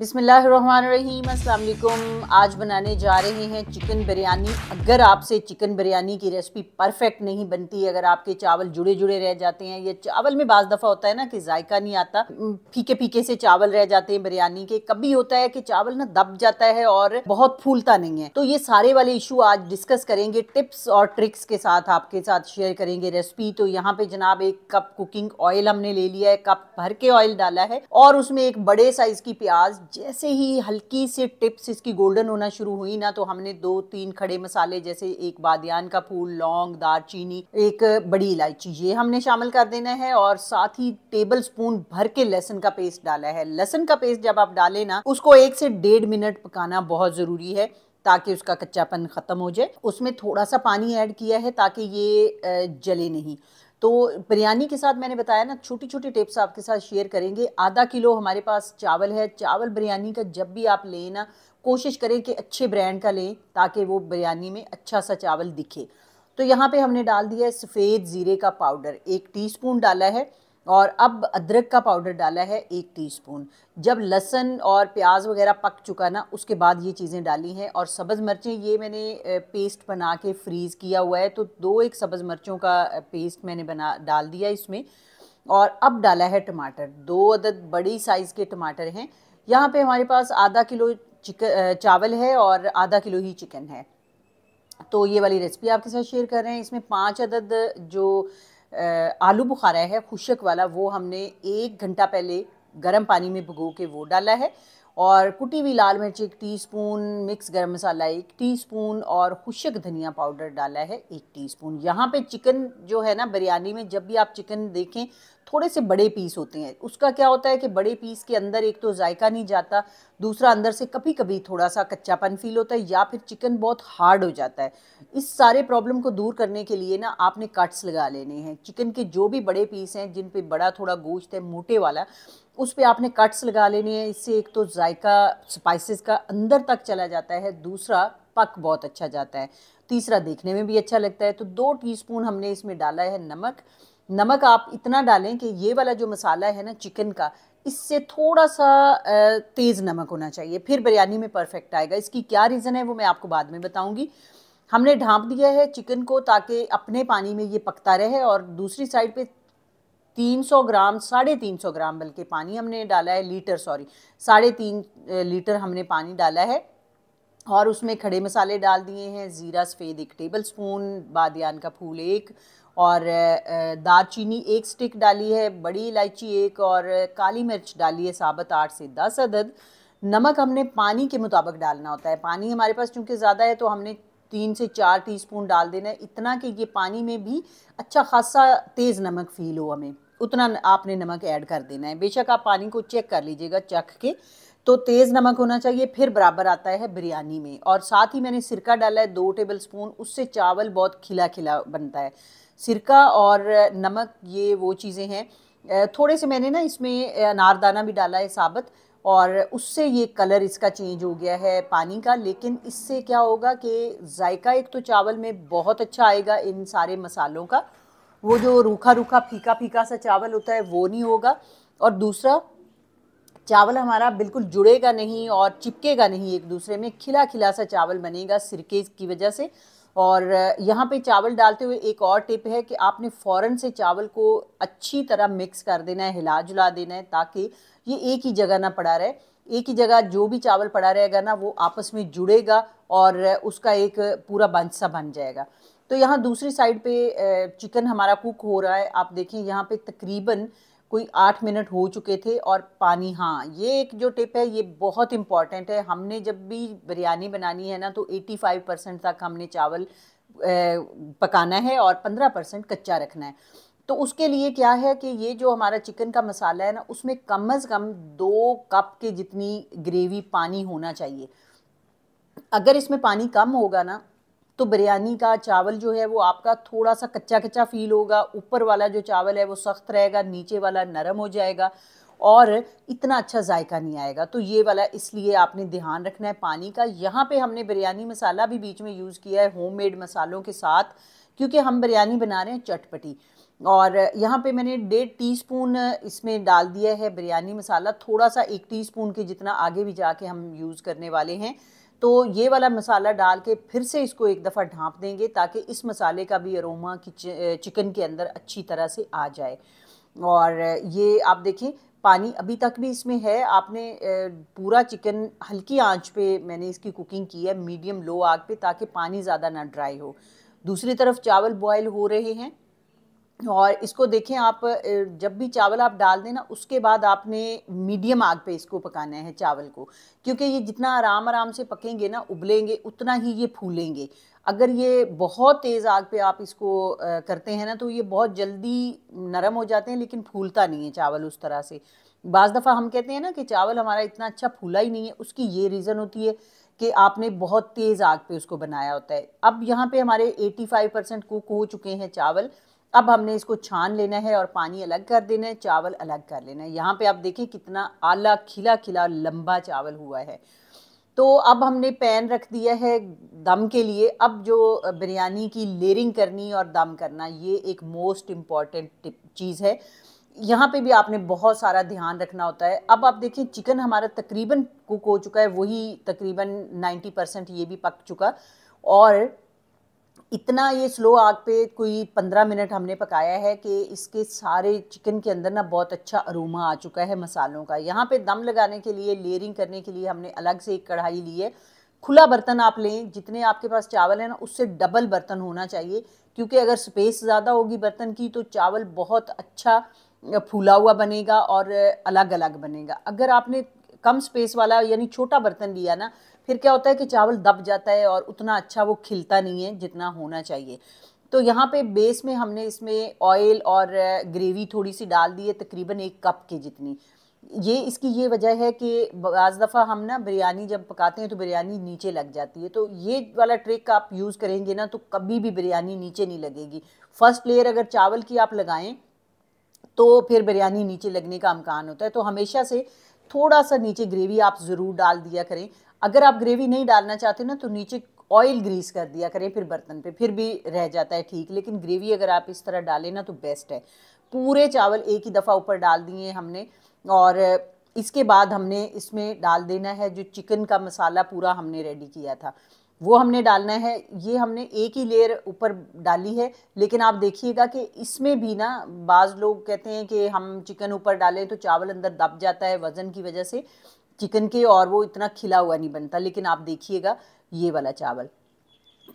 बिसमीम आज बनाने जा रहे हैं चिकन बिरयानी। अगर आपसे चिकन बिरयानी की रेसिपी परफेक्ट नहीं बनती, अगर आपके चावल जुड़े जुड़े रह जाते हैं, या चावल में बाज़ दफ़ा होता है ना कि जायका नहीं आता फीके फीके से चावल रह जाते हैं बिरयानी के, कभी होता है कि चावल ना दब जाता है और बहुत फूलता नहीं है। तो ये सारे वाले इशू आज डिस्कस करेंगे, टिप्स और ट्रिक्स के साथ आपके साथ शेयर करेंगे रेसिपी। तो यहाँ पे जनाब एक कप कुकिंग ऑयल हमने ले लिया है, कप भर के ऑयल डाला है और उसमें एक बड़े साइज़ की प्याज जैसे ही हल्की से टिप्स इसकी गोल्डन होना शुरू हुई ना तो हमने दो तीन खड़े मसाले जैसे एक बादियान का फूल, लौंग दारचीनी एक बड़ी इलायची, ये हमने शामिल कर देना है और साथ ही टेबल स्पून भर के लहसन का पेस्ट डाला है। लहसन का पेस्ट जब आप डालें ना, उसको एक से डेढ़ मिनट पकाना बहुत ज़रूरी है ताकि उसका कच्चापन ख़त्म हो जाए। उसमें थोड़ा सा पानी ऐड किया है ताकि ये जले नहीं। तो बिरयानी के साथ मैंने बताया ना छोटी छोटी टिप्स आपके साथ शेयर करेंगे। आधा किलो हमारे पास चावल है। चावल बिरयानी का जब भी आप लें ना, कोशिश करें कि अच्छे ब्रांड का लें, ताकि वो बिरयानी में अच्छा सा चावल दिखे। तो यहाँ पे हमने डाल दिया है सफ़ेद ज़ीरे का पाउडर। एक टीस्पून डाला है। और अब अदरक का पाउडर डाला है एक टीस्पून। जब लहसन और प्याज वगैरह पक चुका ना, उसके बाद ये चीज़ें डाली हैं और सब्ज़ मिर्चें, ये मैंने पेस्ट बना के फ्रीज़ किया हुआ है तो दो एक सब्ज़ मिर्चों का पेस्ट मैंने बना, डाल दिया इसमें। और अब डाला है टमाटर। दो अदद बड़ी साइज़ के टमाटर हैं। यहाँ पे हमारे पास आधा किलो चिकन चावल है और आधा किलो ही चिकन है। तो ये वाली रेसिपी आपके साथ शेयर कर रहे हैं। इसमें पाँच अदद जो आलू बुखारा है, खुशक वाला, वो हमने एक घंटा पहले गर्म पानी में भिगो के वो डाला है और कुटी हुई लाल मिर्च एक टीस्पून, मिक्स गरम मसाला एक टीस्पून और खुशक धनिया पाउडर डाला है एक टीस्पून। यहाँ पे चिकन जो है ना, बिरयानी में जब भी आप चिकन देखें थोड़े से बड़े पीस होते हैं। उसका क्या होता है कि बड़े पीस के अंदर एक तो जायका नहीं जाता, दूसरा अंदर से कभी कभी थोड़ा सा कच्चापन फील होता है या फिर चिकन बहुत हार्ड हो जाता है। इस सारे प्रॉब्लम को दूर करने के लिए ना आपने कट्स लगा लेने हैं। चिकन के जो भी बड़े पीस हैं, जिन पे बड़ा थोड़ा गोश्त है, मोटे वाला, उस पर आपने कट्स लगा लेने हैं। इससे एक तो जायका स्पाइसेस का अंदर तक चला जाता है, दूसरा पक बहुत अच्छा जाता है। तीसरा देखने में भी अच्छा लगता है। तो दो टीस्पून हमने इसमें डाला है नमक। नमक आप इतना डालें कि ये वाला जो मसाला है ना चिकन का, इससे थोड़ा सा तेज़ नमक होना चाहिए। फिर बिरयानी में परफेक्ट आएगा। इसकी क्या रीज़न है वो मैं आपको बाद में बताऊँगी। हमने ढांप दिया है चिकन को ताकि अपने पानी में ये पकता रहे और दूसरी साइड पे 300 ग्राम, साढ़े तीन सौ ग्राम बल्कि पानी हमने डाला है, लीटर सॉरी साढ़े तीन लीटर हमने पानी डाला है। और उसमें खड़े मसाले डाल दिए हैं, ज़ीरा, सफ़ेद एक टेबल स्पून बादियान का फूल एक और दालचीनी एक स्टिक डाली है, बड़ी इलायची एक और काली मिर्च डाली है साबत आठ से दस अदद। नमक हमने पानी के मुताबिक डालना होता है। पानी हमारे पास चूँकि ज़्यादा है तो हमने तीन से चार टीस्पून डाल देना है। इतना कि ये पानी में भी अच्छा खासा तेज़ नमक फील हो हमें। उतना आपने नमक ऐड कर देना है। बेशक आप पानी को चेक कर लीजिएगा चख के। तो तेज़ नमक होना चाहिए, फिर बराबर आता है बिरयानी में। और साथ ही मैंने सिरका डाला है, दो टेबल स्पून उससे चावल बहुत खिला खिला बनता है। सिरका और नमक, ये वो चीज़ें हैं। थोड़े से मैंने ना इसमें अनारदाना भी डाला है साबत, और उससे ये कलर इसका चेंज हो गया है पानी का। लेकिन इससे क्या होगा कि जायका एक तो चावल में बहुत अच्छा आएगा इन सारे मसालों का। वो जो रूखा रूखा फीका फीका सा चावल होता है, वो नहीं होगा। और दूसरा चावल हमारा बिल्कुल जुड़ेगा नहीं और चिपकेगा नहीं एक दूसरे में खिला खिला सा चावल बनेगा सिरके की वजह से। और यहाँ पे चावल डालते हुए एक और टिप है कि आपने फ़ौरन से चावल को अच्छी तरह मिक्स कर देना है हिला जुला देना है ताकि ये एक ही जगह ना पड़ा रहे। एक ही जगह जो भी चावल पड़ा रहेगा ना, वो आपस में जुड़ेगा और उसका एक पूरा बंच सा बन जाएगा। तो यहाँ दूसरी साइड पे चिकन हमारा कुक हो रहा है। आप देखें यहाँ पे तकरीबन कोई आठ मिनट हो चुके थे और पानी हाँ ये एक जो टिप है, ये बहुत इंपॉर्टेंट है। हमने जब भी बिरयानी बनानी है ना तो 85 परसेंट तक हमने चावल पकाना है और 15 परसेंट कच्चा रखना है। तो उसके लिए क्या है कि ये जो हमारा चिकन का मसाला है ना, उसमें कम अज़ कम दो कप के जितनी ग्रेवी पानी होना चाहिए। अगर इसमें पानी कम होगा ना तो बिरयानी का चावल जो है वो आपका थोड़ा सा कच्चा कच्चा फील होगा, ऊपर वाला जो चावल है वो सख्त रहेगा, नीचे वाला नरम हो जाएगा और इतना अच्छा जायका नहीं आएगा। तो ये वाला इसलिए आपने ध्यान रखना है पानी का। यहाँ पे हमने बिरयानी मसाला भी बीच में यूज़ किया है होममेड मसालों के साथ, क्योंकि हम बिरयानी बना रहे हैं चटपटी। और यहाँ पे मैंने डेढ़ टी स्पून इसमें डाल दिया है बिरयानी मसाला। थोड़ा सा एक टीस्पून के जितना आगे भी जाके हम यूज़ करने वाले हैं तो ये वाला मसाला डाल के फिर से इसको एक दफ़ा ढाँप देंगे ताकि इस मसाले का भी अरोमा कि चिकन के अंदर अच्छी तरह से आ जाए। और ये आप देखें, पानी अभी तक भी इसमें है। आपने पूरा चिकन हल्की आँच पे मैंने इसकी कुकिंग की है, मीडियम लो आग पे, ताकि पानी ज़्यादा ना ड्राई हो। दूसरी तरफ़ चावल बॉयल हो रहे हैं। और इसको देखें आप जब भी चावल आप डाल दें ना, उसके बाद आपने मीडियम आग पे इसको पकाना है, चावल को। क्योंकि ये जितना आराम आराम से पकेंगे ना, उबलेंगे, उतना ही ये फूलेंगे। अगर ये बहुत तेज़ आग पे आप इसको करते हैं ना तो ये बहुत जल्दी नरम हो जाते हैं, लेकिन फूलता नहीं है चावल उस तरह से। बाज़ दफ़ा हम कहते हैं ना कि चावल हमारा इतना अच्छा फूला ही नहीं है, उसकी ये रीज़न होती है कि आपने बहुत तेज़ आग पे उसको बनाया होता है। अब यहाँ पे हमारे 85 परसेंट कुक हो चुके हैं चावल। अब हमने इसको छान लेना है और पानी अलग कर देना है, चावल अलग कर लेना है। यहाँ पे आप देखें कितना आला खिला खिला लंबा चावल हुआ है। तो अब हमने पैन रख दिया है दम के लिए। अब जो बिरयानी की लेयरिंग करनी और दम करना, ये एक मोस्ट इंपॉर्टेंट चीज़ है। यहाँ पे भी आपने बहुत सारा ध्यान रखना होता है। अब आप देखिए चिकन हमारा तकरीबन कुक हो चुका है, वही तकरीबन 90 परसेंट ये भी पक चुका। और इतना ये स्लो आग पे कोई पंद्रह मिनट हमने पकाया है कि इसके सारे चिकन के अंदर ना बहुत अच्छा अरोमा आ चुका है मसालों का। यहाँ पे दम लगाने के लिए लेयरिंग करने के लिए हमने अलग से एक कढ़ाई ली है। खुला बर्तन आप लें, जितने आपके पास चावल है ना, उससे डबल बर्तन होना चाहिए। क्योंकि अगर स्पेस ज़्यादा होगी बर्तन की तो चावल बहुत अच्छा फूला हुआ बनेगा और अलग अलग बनेगा। अगर आपने कम स्पेस वाला यानी छोटा बर्तन लिया ना, फिर क्या होता है कि चावल दब जाता है और उतना अच्छा वो खिलता नहीं है जितना होना चाहिए। तो यहाँ पे बेस में हमने इसमें ऑयल और ग्रेवी थोड़ी सी डाल दी है, तकरीबन एक कप के जितनी। ये इसकी ये वजह है कि बाज़ दफ़ा हम ना बिरयानी जब पकाते हैं तो बिरयानी नीचे लग जाती है। तो ये वाला ट्रिक आप यूज़ करेंगे ना तो कभी भी बिरयानी नीचे नहीं लगेगी। फ़र्स्ट लेयर अगर चावल की आप लगाएँ तो फिर बिरयानी नीचे लगने का अमकान होता है। तो हमेशा से थोड़ा सा नीचे ग्रेवी आप ज़रूर डाल दिया करें। अगर आप ग्रेवी नहीं डालना चाहते ना तो नीचे ऑयल ग्रीस कर दिया करें फिर बर्तन पे, फिर भी रह जाता है ठीक। लेकिन ग्रेवी अगर आप इस तरह डालें ना तो बेस्ट है। पूरे चावल एक ही दफ़ा ऊपर डाल दिए हमने, और इसके बाद हमने इसमें डाल देना है जो चिकन का मसाला पूरा हमने रेडी किया था। वो हमने डालना है, ये हमने एक ही लेयर ऊपर डाली है। लेकिन आप देखिएगा कि इसमें भी ना, बाज़ लोग कहते हैं कि हम चिकन ऊपर डालें तो चावल अंदर दब जाता है वज़न की वजह से। चिकन के और वो इतना खिला हुआ नहीं बनता, लेकिन आप देखिएगा ये वाला चावल।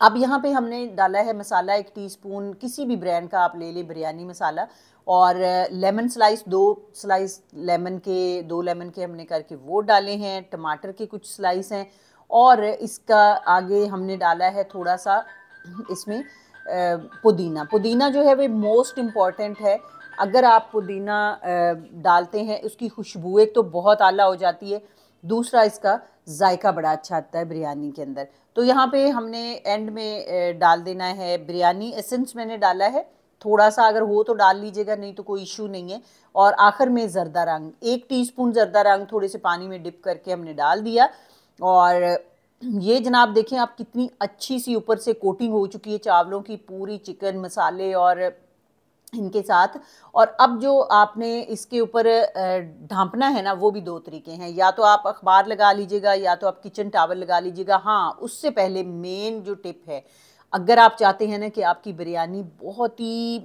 अब यहाँ पे हमने डाला है मसाला एक टीस्पून किसी भी ब्रांड का आप ले लें बिरयानी मसाला। और लेमन स्लाइस दो स्लाइस लेमन के, दो लेमन के हमने करके वो डाले हैं, टमाटर के कुछ स्लाइस हैं। और इसका आगे हमने डाला है थोड़ा सा इसमें पुदीना। पुदीना जो है वो मोस्ट इंपॉर्टेंट है। अगर आप पुदीना डालते हैं, उसकी खुशबू एक तो बहुत आला हो जाती है। दूसरा इसका जायका बड़ा अच्छा आता है बिरयानी के अंदर। तो यहाँ पे हमने एंड में डाल देना है बिरयानी। एसेंस मैंने डाला है। थोड़ा सा अगर हो तो डाल लीजिएगा, नहीं तो कोई इशू नहीं है। और आखिर में जरदा रंग, एक टीस्पून जरदा रंग थोड़े से पानी में डिप करके हमने डाल दिया। और ये जनाब देखें, आप कितनी अच्छी सी ऊपर से कोटिंग हो चुकी है चावलों की, पूरी चिकन, मसाले और इनके साथ। और अब जो आपने इसके ऊपर ढांपना है ना, वो भी दो तरीके हैं। या तो आप अखबार लगा लीजिएगा, या तो आप किचन टावल लगा लीजिएगा। हाँ उससे पहले मेन जो टिप है, अगर आप चाहते हैं ना कि आपकी बिरयानी बहुत ही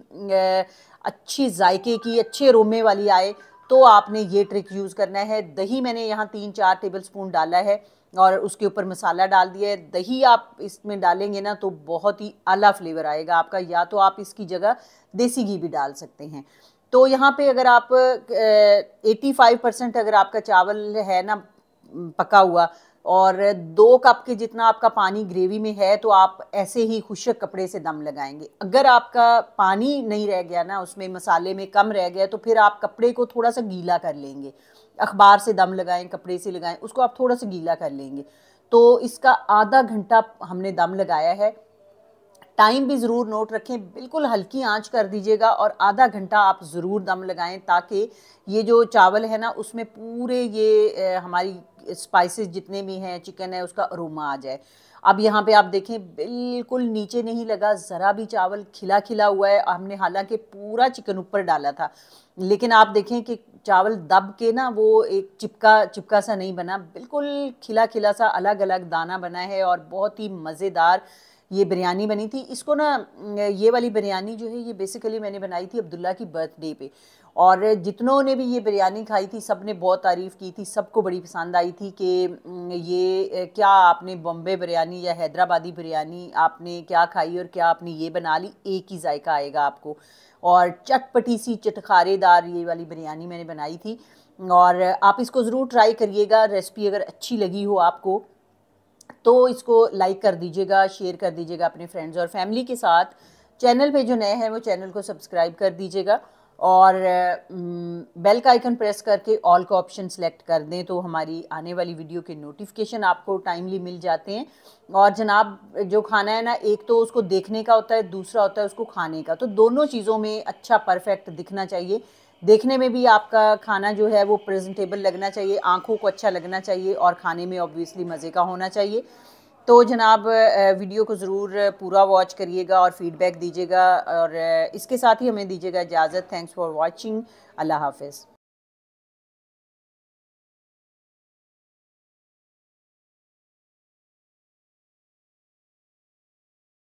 अच्छी जायके की, अच्छे रोमे वाली आए तो आपने ये ट्रिक यूज़ करना है। दही मैंने यहाँ तीन चार टेबल स्पून डाला है। और उसके ऊपर मसाला डाल दिया है। दही आप इसमें डालेंगे ना तो बहुत ही आला फ्लेवर आएगा आपका, या तो आप इसकी जगह देसी घी भी डाल सकते हैं। तो यहाँ पे अगर आप एटी फाइव परसेंट अगर आपका चावल है ना पका हुआ और दो कप के जितना आपका पानी ग्रेवी में है तो आप ऐसे ही खुशक कपड़े से दम लगाएँगे। अगर आपका पानी नहीं रह गया ना, उसमें मसाले में कम रह गया तो फिर आप कपड़े को थोड़ा सा गीला कर लेंगे। अखबार से दम लगाएँ, कपड़े से लगाएँ, उसको आप थोड़ा सा गीला कर लेंगे। तो इसका आधा घंटा हमने दम लगाया है। टाइम भी ज़रूर नोट रखें, बिल्कुल हल्की आँच कर दीजिएगा और आधा घंटा आप ज़रूर दम लगाएँ ताकि ये जो चावल है ना, उसमें पूरे ये हमारी स्पाइसेस जितने भी हैं चिकन है, उसका अरोमा आ जाए। अब यहाँ पे आप देखें, बिल्कुल नीचे नहीं लगा, ज़रा भी चावल खिला खिला हुआ है। हमने हालाँकि पूरा चिकन ऊपर डाला था, लेकिन आप देखें कि चावल दब के ना वो एक चिपका चिपका सा नहीं बना। बिल्कुल खिला खिला सा अलग अलग दाना बना है और बहुत ही मज़ेदार ये बिरयानी बनी थी। इसको ना, ये वाली बिरयानी जो है, ये बेसिकली मैंने बनाई थी अब्दुल्ला की बर्थडे पे। और जितनों ने भी ये बिरयानी खाई थी सबने बहुत तारीफ़ की थी, सबको बड़ी पसंद आई थी कि ये क्या आपने बॉम्बे बिरयानी या हैदराबादी बिरयानी आपने क्या खाई और क्या आपने ये बना ली, एक ही जायका आएगा आपको। और चटपटी सी, चटखारेदार ये वाली बिरयानी मैंने बनाई थी। और आप इसको ज़रूर ट्राई करिएगा, रेसिपी अगर अच्छी लगी हो आपको तो इसको लाइक कर दीजिएगा, शेयर कर दीजिएगा अपने फ्रेंड्स और फैमिली के साथ। चैनल पे जो नए हैं, वो चैनल को सब्सक्राइब कर दीजिएगा। और बेल का आइकन प्रेस करके ऑल का ऑप्शन सेलेक्ट कर दें तो हमारी आने वाली वीडियो के नोटिफिकेशन आपको टाइमली मिल जाते हैं। और जनाब, जो खाना है ना, एक तो उसको देखने का होता है, दूसरा होता है उसको खाने का। तो दोनों चीज़ों में अच्छा परफेक्ट दिखना चाहिए। देखने में भी आपका खाना जो है वो प्रेजेंटेबल लगना चाहिए, आँखों को अच्छा लगना चाहिए और खाने में ऑब्वियसली मज़े का होना चाहिए। तो जनाब वीडियो को ज़रूर पूरा वॉच करिएगा और फीडबैक दीजिएगा और इसके साथ ही हमें दीजिएगा इजाज़त। थैंक्स फॉर वॉचिंग अल्लाह हाफिज़।